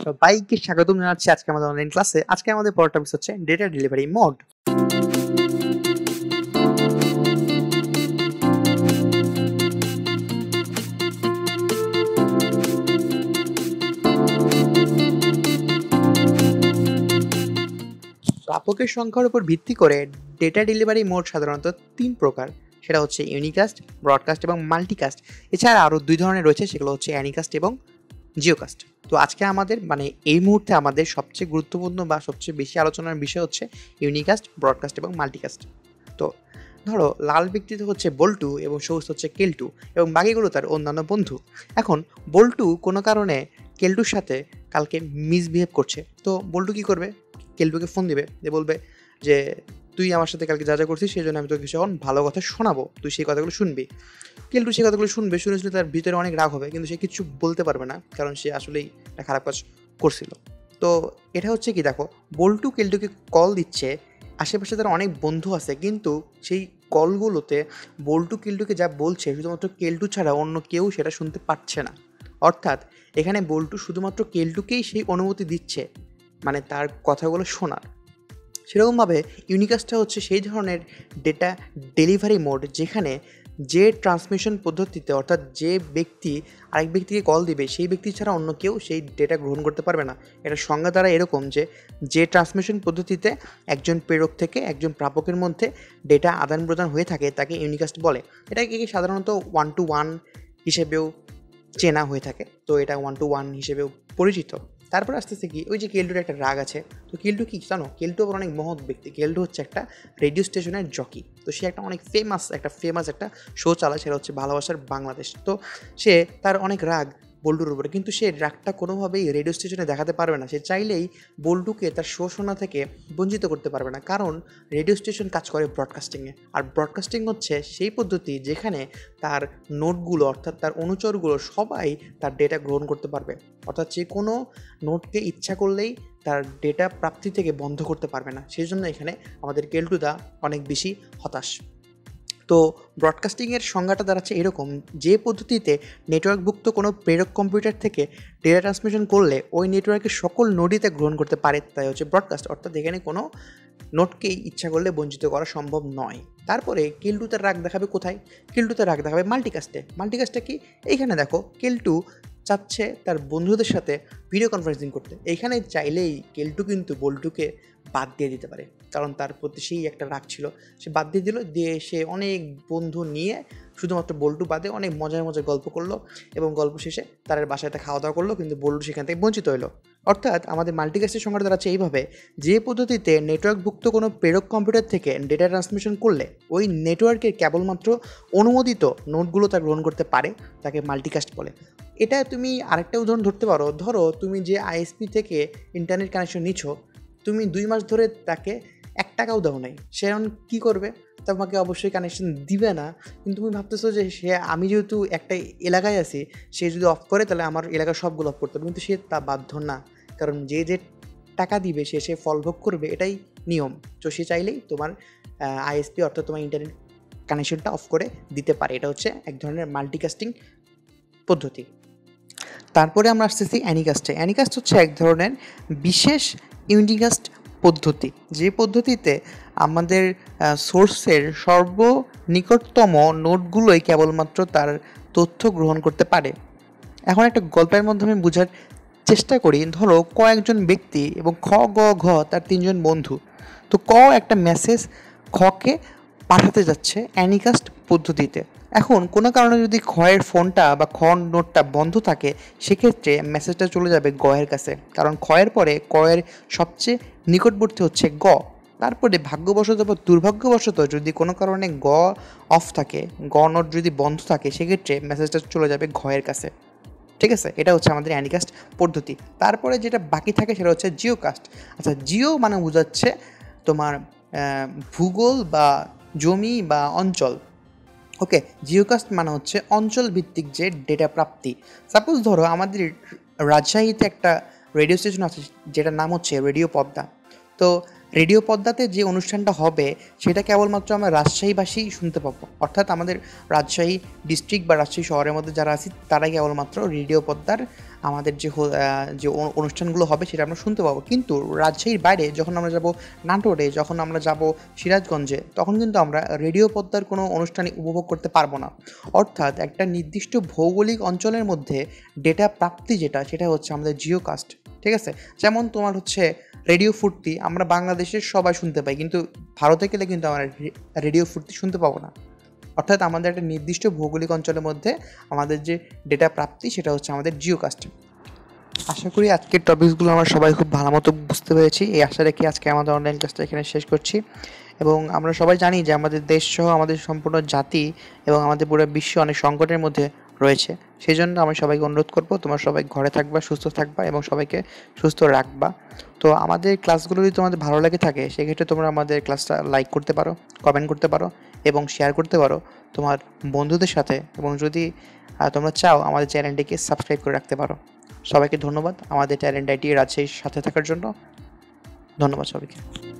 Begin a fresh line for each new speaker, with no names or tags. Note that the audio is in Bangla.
সবাইকে স্বাগতম জানাচ্ছি আজকে আমাদের অনলাইন ক্লাসে আজকে আমাদের পরের টপিক হচ্ছে ডেটা ডেলিভারি মোড প্রাপকের সংখ্যার উপর ভিত্তি করে ডেটা ডেলিভারি মোড সাধারণত তিন প্রকার। সেটা হচ্ছে ইউনিকাস্ট ব্রডকাস্ট এবং মাল্টিকাস্ট এছাড়া আরও দুই ধরনের রয়েছে, সেগুলো হচ্ছে অ্যানিকাস্ট এবং জিওকাস্ট তো আজকে আমাদের মানে এই মুহূর্তে আমাদের সবচেয়ে গুরুত্বপূর্ণ বা সবচেয়ে বেশি আলোচনার বিষয় হচ্ছে ইউনিকাস্ট ব্রডকাস্ট এবং মাল্টিকাস্ট তো ধরো, লাল ব্যক্তিত্ব হচ্ছে বল্টু এবং সবুজ হচ্ছে কেলটু এবং বাকিগুলো তার অন্যান্য বন্ধু। এখন বল্টু কোনো কারণে কেলটুর সাথে কালকে মিসবিহেভ করছে। তো বল্টু কী করবে? কেলটুকে ফোন দিবে যে বলবে যে, তুই আমার সাথে কালকে যা যা করছিস, সেই জন্য আমি তোকে কিছু এখন ভালো কথা শোনাবো। তুই সেই কথাগুলো শুনবি। কেলটু সেই কথাগুলো শুনবে, শুনে শুনে তার ভিতরে অনেক রাগ হবে, কিন্তু সে কিছু বলতে পারবে না, কারণ সে আসলেই একটা খারাপ কাজ করছিল। তো এটা হচ্ছে কি দেখো, বল্টু কেলটুকে কল দিচ্ছে, আশেপাশে তার অনেক বন্ধু আছে, কিন্তু সেই কলগুলোতে বল্টু কেলটুকে যা বলছে, শুধুমাত্র কেলটু ছাড়া অন্য কেউ সেটা শুনতে পাচ্ছে না। অর্থাৎ এখানে বল্টু শুধুমাত্র কেলটুকেই সেই অনুমতি দিচ্ছে মানে তার কথাগুলো শোনার। সেরকমভাবে ইউনিকাসটা হচ্ছে সেই ধরনের ডেটা ডেলিভারি মোড যেখানে যে ট্রান্সমিশন পদ্ধতিতে, অর্থাৎ যে ব্যক্তি আরেক ব্যক্তিকে কল দিবে, সেই ব্যক্তি ছাড়া অন্য কেউ সেই ডেটা গ্রহণ করতে পারবে না। এটা সংজ্ঞা দ্বারা এরকম যে যে ট্রান্সমিশন পদ্ধতিতে একজন প্রেরক থেকে একজন প্রাপকের মধ্যে ডেটা আদান প্রদান হয়ে থাকে, তাকে ইউনিকাস্ট বলে। এটাকে সাধারণত ওয়ান টু ওয়ান হিসেবেও চেনা হয়ে থাকে। তো এটা ওয়ান টু ওয়ান হিসেবেও পরিচিত। তারপর আস্তে আস্তে কি, ওই যে কেলটুর একটা রাগ আছে। তো কেলটু কি, জানো, কেলটু আবার অনেক মহৎ ব্যক্তি। কেলটু হচ্ছে একটা রেডিও স্টেশনের জকি তো সে একটা অনেক ফেমাস একটা ফেমাস একটা শো চালায়, সেটা হচ্ছে ভালোবাসার বাংলাদেশ। তো সে তার অনেক রাগ বল্টুর উপরে। কিন্তু সে রাগটা কোনোভাবেই রেডিও স্টেশনে দেখাতে পারবে না। সে চাইলেই বল্টুকে তার শো শোনা থেকে বঞ্চিত করতে পারবে না। কারণ রেডিও স্টেশন কাজ করে ব্রডকাস্টিংয়ে আর ব্রডকাস্টিং হচ্ছে সেই পদ্ধতি যেখানে তার নোটগুলো অর্থাৎ তার অনুচরগুলো সবাই তার ডেটা গ্রহণ করতে পারবে। অর্থাৎ যে কোনো নোটকে ইচ্ছা করলেই তার ডেটা প্রাপ্তি থেকে বন্ধ করতে পারবে না। সেই জন্য এখানে আমাদের কেলটুদা অনেক বেশি হতাশ। তো ব্রডকাস্টিংয়ের সংজ্ঞাটা দাঁড়াচ্ছে এরকম, যে পদ্ধতিতে নেটওয়ার্কভুক্ত কোনো প্রেরক কম্পিউটার থেকে ডেটা ট্রান্সমিশন করলে ওই নেটওয়ার্কের সকল নোডিতে গ্রহণ করতে পারে, তাই হচ্ছে ব্রডকাস্ট অর্থাৎ এখানে কোনো নোটকেই ইচ্ছা করলে বঞ্চিত করা সম্ভব নয়। তারপরে কেলটু তার রাগ দেখাবে কোথায়? কেলটু তার রাগ দেখাবে মাল্টিকাস্টে মাল্টিকাস্টে কি? এইখানে দেখো কেলটু চাচ্ছে তার বন্ধুদের সাথে ভিডিও কনফারেন্সিং করতে। এইখানে চাইলেই কেলটু কিন্তু বল্টুকে বাদ দিয়ে দিতে পারে। কারণ তার প্রতি সেই একটা রাগ ছিল। সে বাদ দিয়ে দিল, দিয়ে সে অনেক বন্ধু নিয়ে শুধুমাত্র বল্টু বাদে অনেক মজার মজার গল্প করল এবং গল্প শেষে তার বাসায় একটা খাওয়া দাওয়া করল, কিন্তু বল্টু সেখান থেকে বঞ্চিত হলো। অর্থাৎ আমাদের মাল্টিকাস্টের সংখ্যাটা দাঁড়াচ্ছে এইভাবে, যে পদ্ধতিতে নেটওয়ার্কভুক্ত কোনো প্রেরক কম্পিউটার থেকে ডেটা ট্রান্সমিশন করলে, ওই নেটওয়ার্কের কেবলমাত্র অনুমোদিত নোটগুলো তা গ্রহণ করতে পারে, তাকে মাল্টিকাস্ট বলে। এটা তুমি আরেকটা উদাহরণ ধরতে পারো। ধরো তুমি যে আইএসপি থেকে ইন্টারনেট কানেকশন নিচ্ছ তুমি দুই মাস ধরে তাকে এক টাকাও দাও নাই। সে এখন কী করবে? তোমাকে অবশ্যই কানেকশন দিবে না। কিন্তু তুমি ভাবতেছো যে সে, আমি যেহেতু একটা এলাকায় আছি, সে যদি অফ করে তাহলে আমার এলাকা সবগুলো অফ করতে হবে। কিন্তু সে তা বাধ্য না। কারণ যে যে টাকা দিবে, সে সে ফলভোগ করবে, এটাই নিয়ম। তো সে চাইলেই তোমার আইএসপি অর্থাৎ তোমার ইন্টারনেট কানেকশনটা অফ করে দিতে পারে। এটা হচ্ছে এক ধরনের মাল্টিকাস্টিং পদ্ধতি। তারপরে আমরা আসতেছি অ্যানিকাস্টে। অ্যানিকাস্ট হচ্ছে এক ধরনের বিশেষ ইউনিকাস্ট পদ্ধতি, যে পদ্ধতিতে আমাদের সোর্সের সর্বনিকটতম নোটগুলোই কেবলমাত্র তার তথ্য গ্রহণ করতে পারে। এখন একটা গল্পের মাধ্যমে বোঝার চেষ্টা করি, ধরো কয়েকজন ব্যক্তি এবং খ, গ, ঘ, তার তিনজন বন্ধু। তো ক একটা মেসেজ খকে পাঠাতে যাচ্ছে অ্যানিকাস্ট পদ্ধতিতে। এখন কোনো কারণে যদি খয়ের ফোনটা বা খ নোটটা বন্ধ থাকে, সেক্ষেত্রে মেসেজটা চলে যাবে গয়ের কাছে। কারণ ক্ষয়ের পরে কয়ের সবচেয়ে নিকটবর্তী হচ্ছে গ। তারপরে ভাগ্যবশত বা দুর্ভাগ্যবশত যদি কোনো কারণে গ অফ থাকে, গ নোট যদি বন্ধ থাকে, সেক্ষেত্রে মেসেজটা চলে যাবে ঘয়ের কাছে। ঠিক আছে? এটা হচ্ছে আমাদের অ্যানিকাস্ট পদ্ধতি। তারপরে যেটা বাকি থাকে সেটা হচ্ছে জিও কাস্ট আচ্ছা জিও মানে বোঝাচ্ছে তোমার ভূগোল বা জমি বা অঞ্চল। ওকে, জিওকাস্ট মানে হচ্ছে অঞ্চল ভিত্তিক যে ডেটা প্রাপ্তি। সাপোজ ধরো আমাদের রাজশাহীতে একটা রেডিও স্টেশন আছে যেটার নাম হচ্ছে রেডিও পদ্মা। তো রেডিও পদ্মাতে যে অনুষ্ঠানটা হবে, সেটা কেবলমাত্র আমরা রাজশাহীবাসী শুনতে পাবো। অর্থাৎ আমাদের রাজশাহী ডিস্ট্রিক্ট বা রাজশাহী শহরের মধ্যে যারা আছি, তারাই কেবলমাত্র রেডিও পদ্মার আমাদের যে যে অনুষ্ঠানগুলো হবে, সেটা আমরা শুনতে পাবো। কিন্তু রাজশাহীর বাইরে যখন আমরা যাব নাটোরে, যখন আমরা যাব সিরাজগঞ্জে, তখন কিন্তু আমরা রেডিও পদ্মার কোনো অনুষ্ঠানই উপভোগ করতে পারব না। অর্থাৎ একটা নির্দিষ্ট ভৌগোলিক অঞ্চলের মধ্যে ডেটা প্রাপ্তি যেটা সেটা হচ্ছে আমাদের জিও কাস্ট ঠিক আছে? যেমন তোমার হচ্ছে রেডিও ফুর্তি আমরা বাংলাদেশের সবাই শুনতে পাই, কিন্তু ভারতে গেলে কিন্তু আমরা রেডিও ফুর্তি শুনতে পাবো না। অর্থাৎ আমাদের একটা নির্দিষ্ট ভৌগোলিক অঞ্চলের মধ্যে আমাদের যে ডেটা প্রাপ্তি সেটা হচ্ছে আমাদের জিও কাস্ট আশা করি আজকের টপিকসগুলো আমরা সবাই খুব ভালো মতো বুঝতে পেরেছি। এই আশা রেখে আজকে আমাদের অনলাইন ক্লাসটা এখানে শেষ করছি। এবং আমরা সবাই জানি যে আমাদের দেশ সহ আমাদের সম্পূর্ণ জাতি এবং আমাদের পুরো বিশ্ব অনেক সংকটের মধ্যে রয়েছে। সেই জন্য আমি সবাইকে অনুরোধ করব, তোমার সবাই ঘরে থাকবা, সুস্থ থাকবা এবং সবাইকে সুস্থ রাখবা। তো আমাদের ক্লাসগুলো যদি তোমাদের ভালো লাগে থাকে, সেক্ষেত্রে তোমরা আমাদের ক্লাসটা লাইক করতে পারো, কমেন্ট করতে পারো এবং শেয়ার করতে পারো তোমার বন্ধুদের সাথে। এবং যদি তোমরা চাও আমাদের চ্যানেলটিকে সাবস্ক্রাইব করে রাখতে পারো। সবাইকে ধন্যবাদ। আমাদের ট্যালেন্ট আইটি রাজশাহীর সাথে থাকার জন্য। ধন্যবাদ সবাইকে।